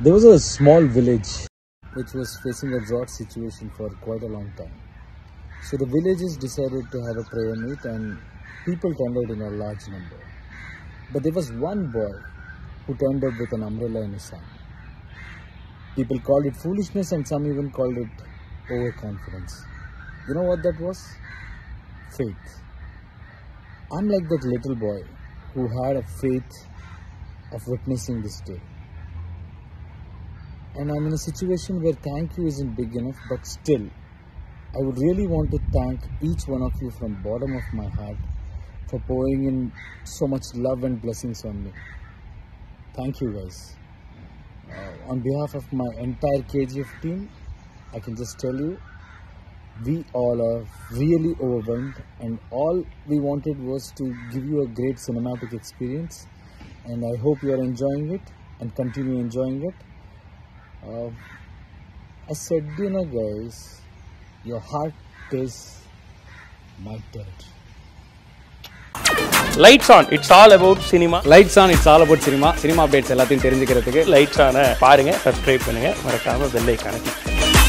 There was a small village which was facing a drought situation for quite a long time. So the villagers decided to have a prayer meet and people turned out in a large number. But there was one boy who turned up with an umbrella in his hand. People called it foolishness and some even called it overconfidence. You know what that was? Faith. I'm like that little boy who had a faith of witnessing this day. And I'm in a situation where thank you isn't big enough, but still, I would really want to thank each one of you from bottom of my heart for pouring in so much love and blessings on me. Thank you guys. Uh, on behalf of my entire KGF team, I can just tell you, we all are really overwhelmed, and all we wanted was to give you a great cinematic experience. And I hope you are enjoying it and continue enjoying it. Uh, I said, you know, guys, your heart is my territory. Lights on it's all about cinema lights on it's all about cinema cinema updates எல்லாத்தையும் தெரிஞ்சுக்கிறதுக்கு lights ஆன பாருங்க subscribe பண்ணுங்க. மறக்காம bell ஐக்கான click பண்ணுங்க.